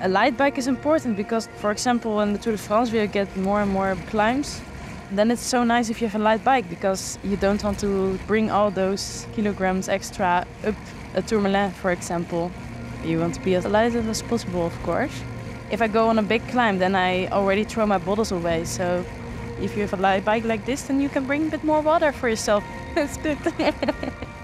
A light bike is important because, for example, in the Tour de France, we get more and more climbs. Then it's so nice if you have a light bike because you don't want to bring all those kilograms extra up a Tourmalet, for example. You want to be as light as possible, of course. If I go on a big climb, then I already throw my bottles away. So if you have a light bike like this, then you can bring a bit more water for yourself. That's good.